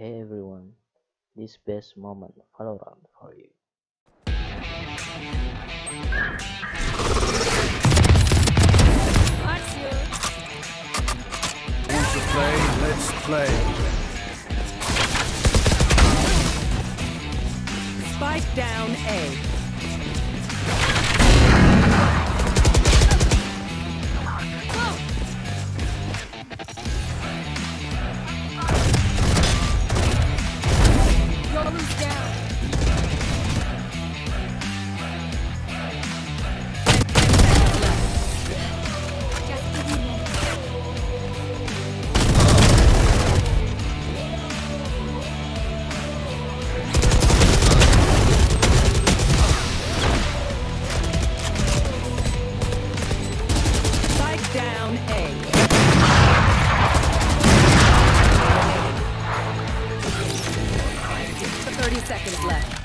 Hey everyone, this best moment Valorant for you. What's your Want to play? Let's play. Spike down A. A. Thirty seconds left.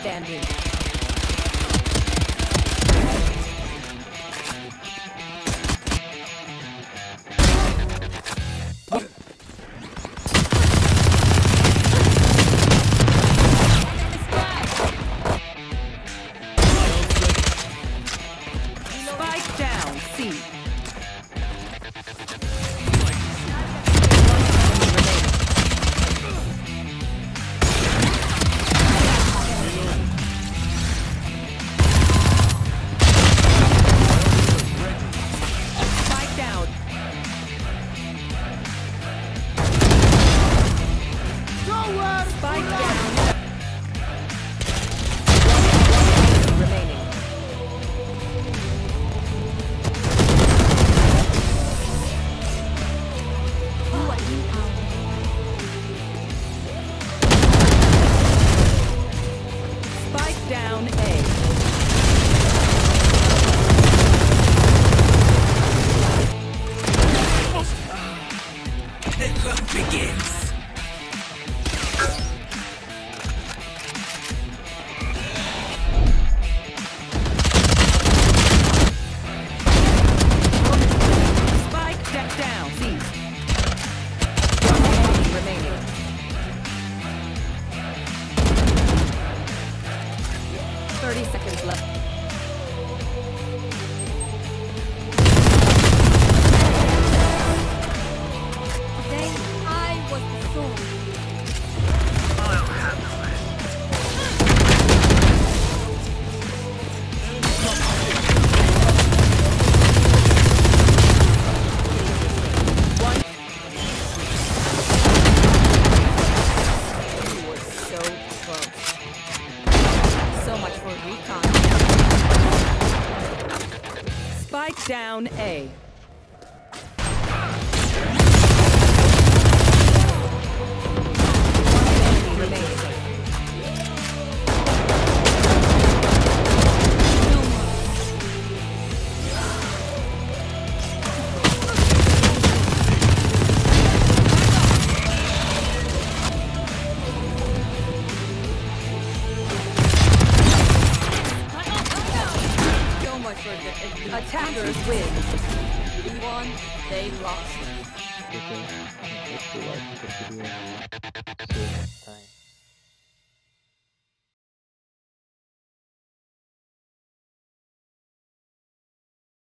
Standing. Spike left. I was the. Down A. Attackers win. We won, they lost. Okay,